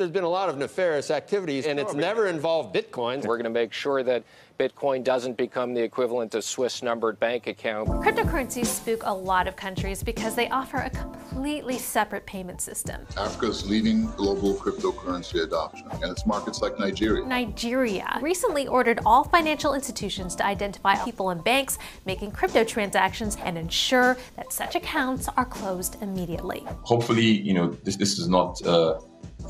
There's been a lot of nefarious activities, and it's never involved Bitcoin. We're going to make sure that Bitcoin doesn't become the equivalent of Swiss numbered bank account. Cryptocurrencies spook a lot of countries because they offer a completely separate payment system. Africa's leading global cryptocurrency adoption, and it's markets like Nigeria. Nigeria recently ordered all financial institutions to identify people and banks making crypto transactions and ensure that such accounts are closed immediately. Hopefully, you know, this, this is not a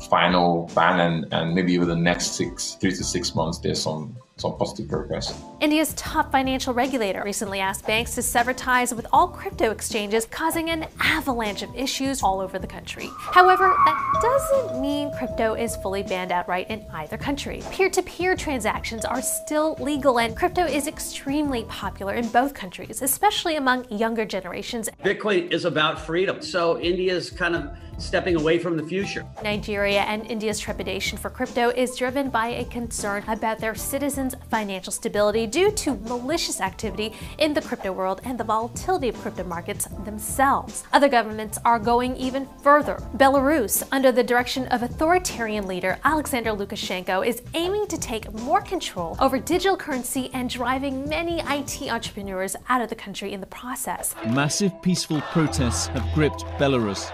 final ban and, and maybe over the next six, three to six months, there's some some positive progress. India's top financial regulator recently asked banks to sever ties with all crypto exchanges, causing an avalanche of issues all over the country. However, that doesn't mean crypto is fully banned outright in either country. Peer-to-peer transactions are still legal and crypto is extremely popular in both countries, especially among younger generations. Bitcoin is about freedom, so India's kind of stepping away from the future. Nigeria and India's trepidation for crypto is driven by a concern about their citizens' financial stability due to malicious activity in the crypto world and the volatility of crypto markets themselves. Other governments are going even further. Belarus, under the direction of authoritarian leader Alexander Lukashenko, is aiming to take more control over digital currency and driving many IT entrepreneurs out of the country in the process. Massive peaceful protests have gripped Belarus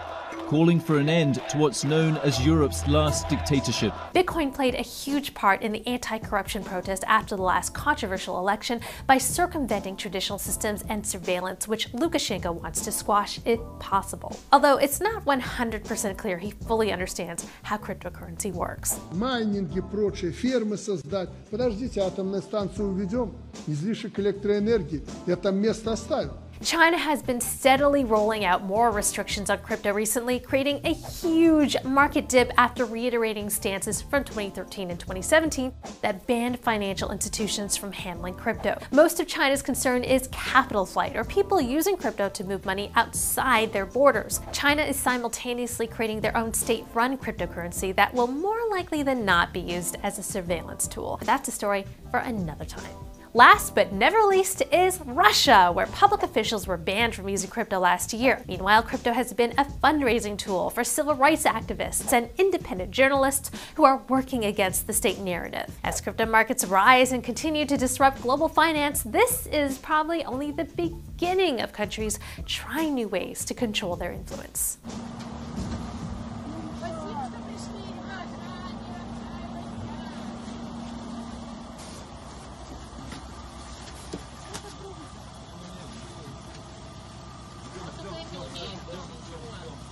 calling for an end to what's known as Europe's last dictatorship. Bitcoin played a huge part in the anti corruption protest after the last controversial election by circumventing traditional systems and surveillance, which Lukashenko wants to squash if possible. Although it's not 100% clear he fully understands how cryptocurrency works. Майнинги, прочие, фермы создать. Подождите, атомную станцию уведем, излишек электроэнергии, я там место оставил. China has been steadily rolling out more restrictions on crypto recently, creating a huge market dip after reiterating stances from 2013 and 2017 that banned financial institutions from handling crypto. Most of China's concern is capital flight, or people using crypto to move money outside their borders. China is simultaneously creating their own state-run cryptocurrency that will more likely than not be used as a surveillance tool. That's a story for another time. Last but never least is Russia, where public officials were banned from using crypto last year. Meanwhile, crypto has been a fundraising tool for civil rights activists and independent journalists who are working against the state narrative. As crypto markets rise and continue to disrupt global finance, this is probably only the beginning of countries trying new ways to control their influence. どうも。